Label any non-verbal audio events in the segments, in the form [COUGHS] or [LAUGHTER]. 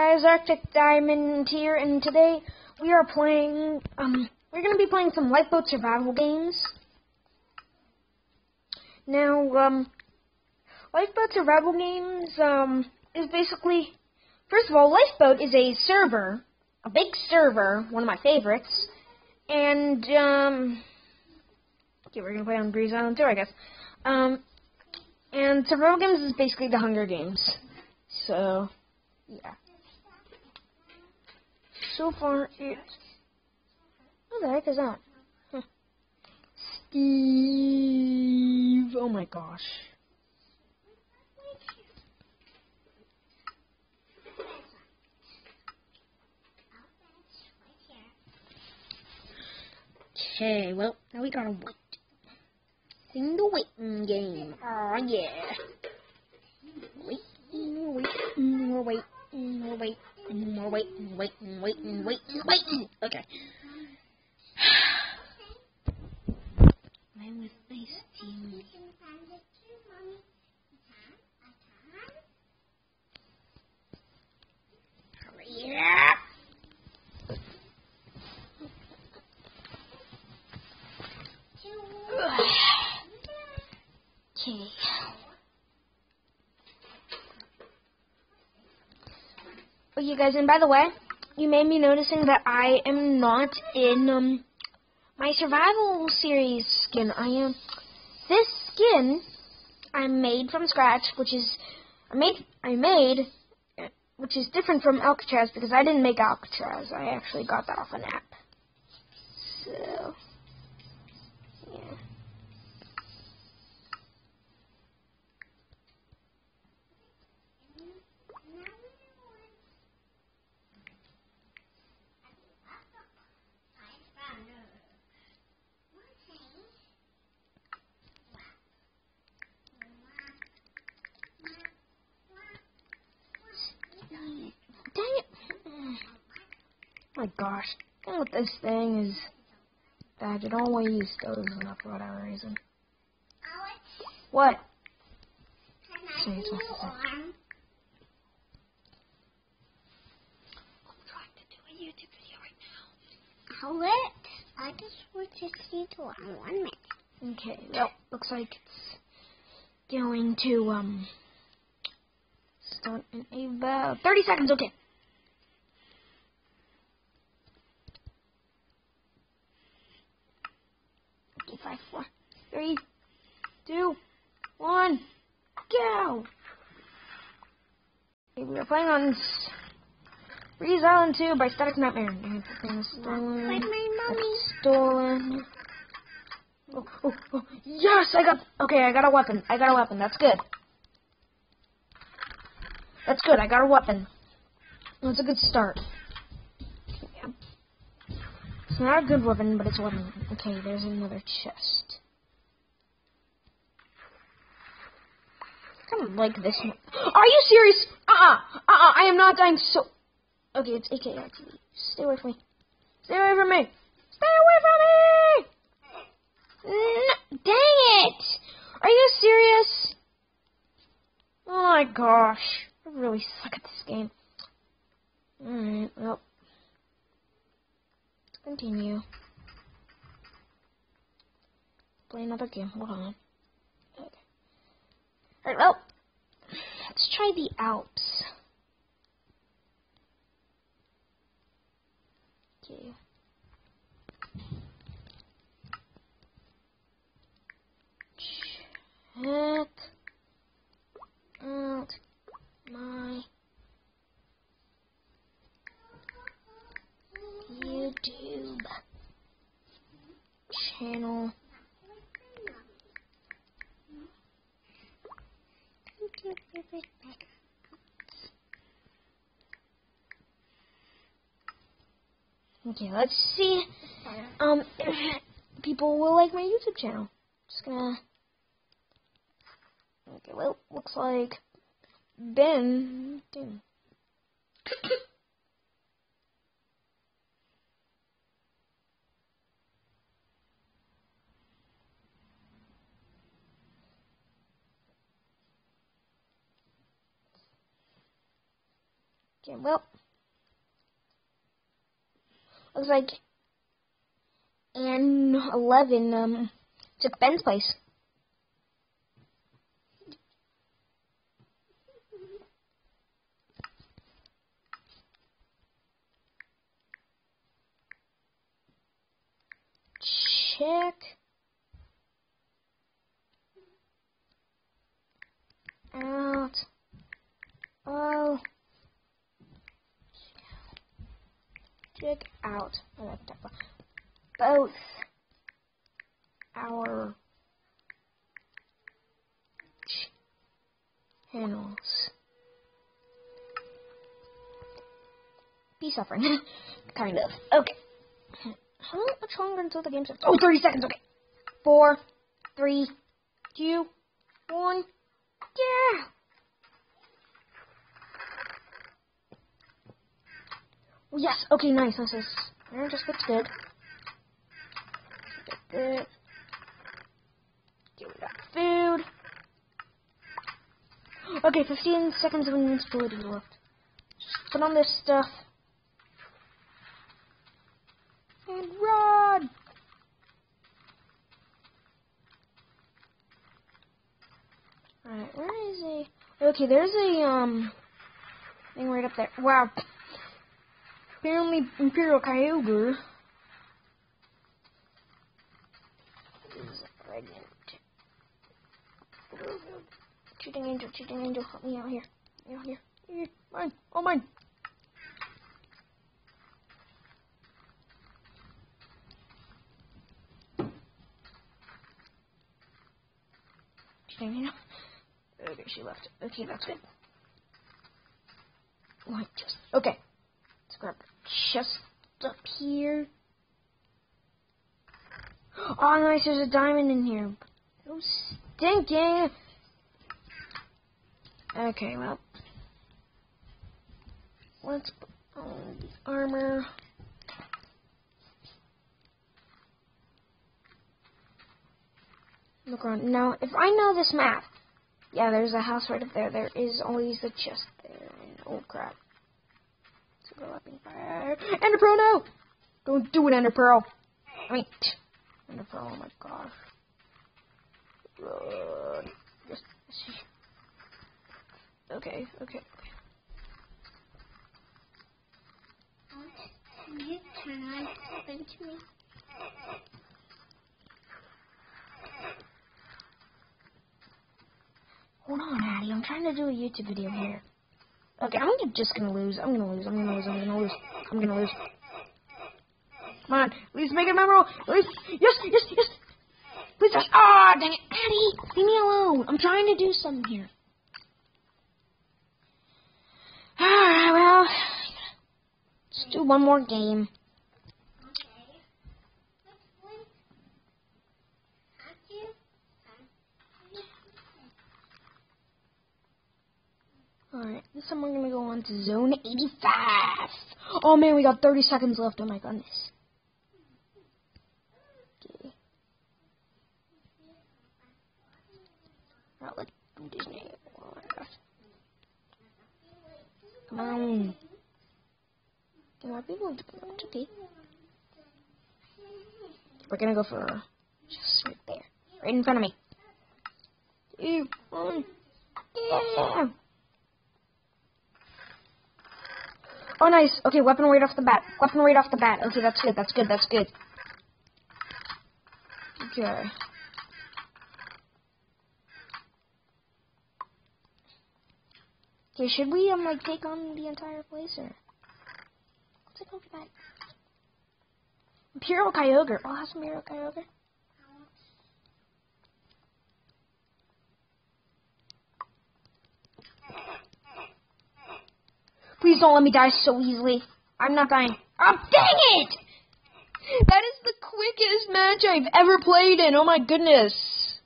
guys, Arctic Diamond here, and today we are playing, um, we're going to be playing some Lifeboat Survival games. Now, um, Lifeboat Survival games, um, is basically, first of all, Lifeboat is a server, a big server, one of my favorites, and, um, okay, we're going to play on Breeze Island too, I guess. Um, and Survival Games is basically the Hunger Games. So, yeah. So far, it's... What the heck is that? Steve... Oh my gosh. Okay, well, now we gotta wait. In the waiting game. Oh yeah. Waiting, waiting, more waiting, more waiting, more waiting, waiting, waiting, waiting, waiting. Okay. I'm with my team. Hurry up. Okay. You guys, and by the way, you may be noticing that I am not in um my survival series skin. I am this skin I made from scratch, which is I made I made which is different from Alcatraz because I didn't make Alcatraz. I actually got that off an app. So yeah. Dang it. My gosh. What this thing is bad. It always does that for whatever reason. What? Sorry, it's my sister. I'm trying to do a YouTube video right now. Alex, I just want to see to on one minute. Okay, well, looks like it's going to, um, start in about 30 seconds, okay. Five, four, three, two, one, go! Okay, we are playing on Breeze Island 2 by Static Nightmare. Stolen. Like my mommy. Stolen. Oh, oh, oh, yes, I got. Okay, I got a weapon. I got a weapon. That's good. That's good. I got a weapon. That's a good start. It's not a good weapon, but it's a weapon. Okay, there's another chest. I kind of like this. Are you serious? Uh-uh. Uh-uh. I am not dying so... Okay, it's AK actually. Stay away from me. Stay away from me. Stay away from me! No, dang it! Are you serious? Oh my gosh. I really suck at this game. Alright, well. Continue. Play another game. Hold on. Okay. Alright, well. Let's try the Alps. Okay. Check out my YouTube channel. Okay, let's see um [COUGHS] people will like my YouTube channel. Just gonna Okay, well, looks like Ben. [COUGHS] Okay, well. Looks like and 11 um, took Ben's place. Check. Out. Oh. Check out. Both our channels. Be suffering. [LAUGHS] kind of. Okay. How much longer until the game starts? Oh, 30 seconds. Okay. Four, three, two, one. Yeah. Oh, yes. Okay, nice. Is. That just looks good. Okay, we got food. Okay, 15 seconds of invincibility left. Just put on this stuff. And run! Alright, where is he? Okay, there's a, um, thing right up there. Wow. Apparently, Imperial Kyogre is pregnant. Cheating Angel, Cheating Angel, help me out here. Out here. Here, Mine, oh mine. Cheating Angel. Okay, she left. Okay, that's good. Okay. Chest up here. Oh, nice, there's a diamond in here. So stinking. Okay, well. Let's put on the armor. Look around. Now, if I know this map, yeah, there's a house right up there. There is always a chest there. And, oh, crap. It's overlapping fire. Ender Pearl, no! Don't do it, Ender Pearl. Mean, Ender Pearl, oh my gosh. Run. Just, okay, okay, okay. You turn on to me. Hold on, Addie. I'm trying to do a YouTube video here. Okay, I'm just gonna lose. I'm gonna lose. I'm gonna lose. I'm gonna lose. I'm gonna lose. Come on, please make it memorable. Please, yes, yes, yes. Please, yes. Ah, dang it, Addie, leave me alone. I'm trying to do something here. Alright, well, let's do one more game. Alright, this time we're gonna go on to zone 85. Oh man, we got 30 seconds left. Oh my goodness. Okay. Alright, let's do this now. Come on. There are people. It's okay. We're gonna go for just right there. Right in front of me. Yeah. Oh, nice. Okay, weapon right off the bat. Weapon right off the bat. Okay, that's good. That's good. That's good. Okay. Okay, should we um like take on the entire place or? Let's take over that. Imperial Kyogre. Oh, have some Imperial Kyogre. Please don't let me die so easily. I'm not dying. Oh, dang it! That is the quickest match I've ever played in. Oh my goodness.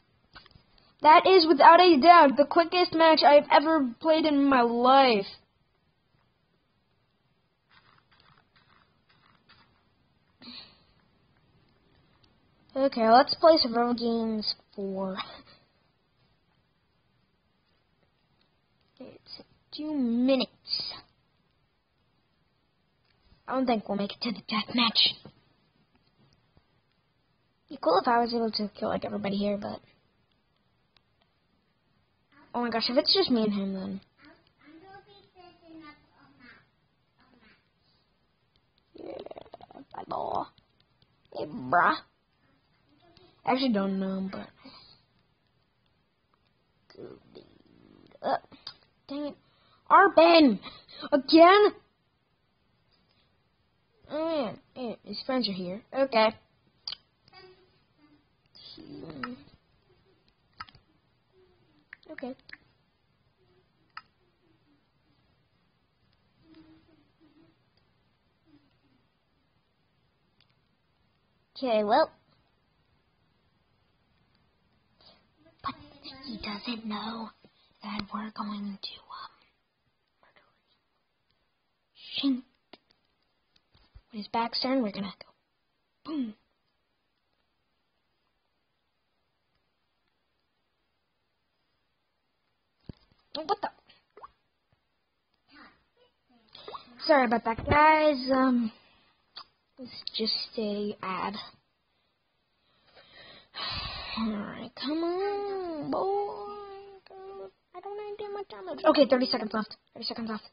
That is without a doubt the quickest match I've ever played in my life. Okay, let's play several games for it's two minutes. I don't think we'll make it to the death match. Be cool if I was able to kill like everybody here, but oh my gosh, if it's just me and him, then yeah, bye boy, hey bruh. I actually don't know, but uh, dang it, Arben again. Man, yeah, his friends are here. Okay. Okay. Okay, well. But he doesn't know that we're going to, um, Shin. When his back's turned, we're gonna go boom. What the? Sorry about that, guys. Um, it's just a ad. Alright, come on, boy. I don't want to do much damage. Okay, 30 seconds left. 30 seconds left.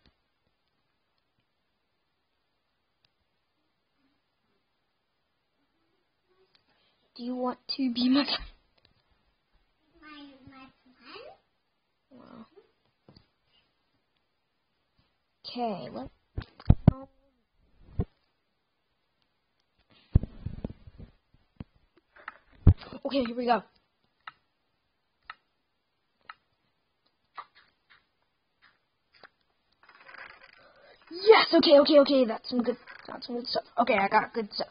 Do you want to be my friend? My, my friend? Wow. Okay, well. Okay, here we go. Yes, okay, okay, okay, that's some good, that's some good stuff. Okay, I got good stuff.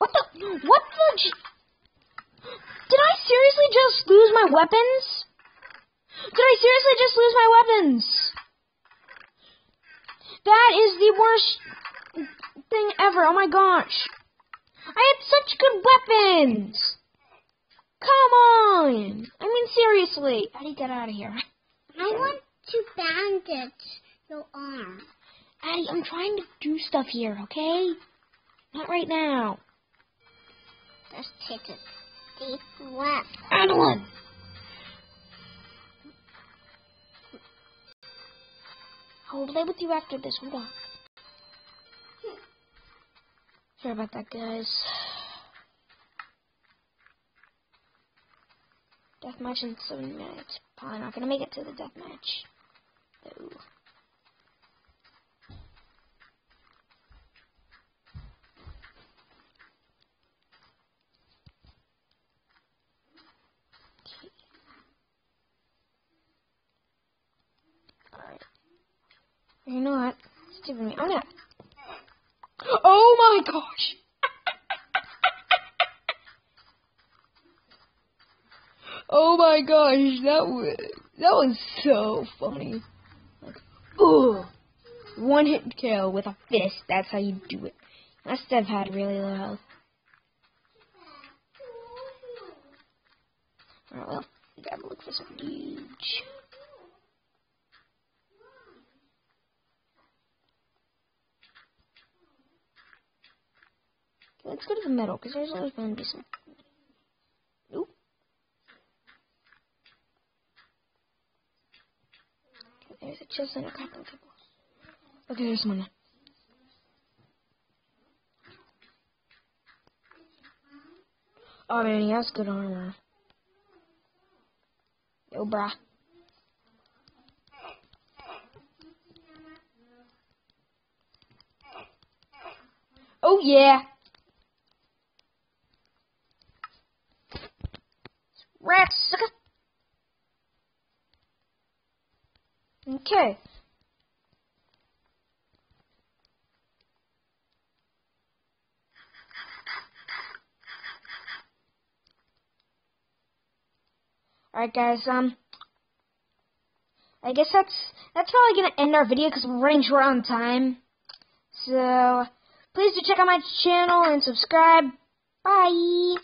What the, what the, did I seriously just lose my weapons? Did I seriously just lose my weapons? That is the worst thing ever. Oh my gosh. I had such good weapons. Come on. I mean, seriously. How do you get out of here? I want to bandage your arm. Addie, I'm trying to do stuff here, okay? Not right now. Let's take a deep breath. Adeline! I'll play with you after this. Hold on. Sorry about that, guys. Death match in seven minutes. Probably not gonna make it to the death match. You know what? Stupid me. I'm gonna. Oh my gosh! [LAUGHS] oh my gosh, that was that was so funny. Ooh, one hit kill with a fist. That's how you do it. Must have had really low health. Alright, well, we gotta look for some huge. Let's go to the middle, because there's always going to be some. Nope. There's a chest and a of people. Okay, there's one. Oh man, he has good armor. Yo, brah. Oh yeah. Sucker. Okay. Alright guys, um I guess that's that's probably gonna end our video because we're running short on time. So please do check out my channel and subscribe. Bye.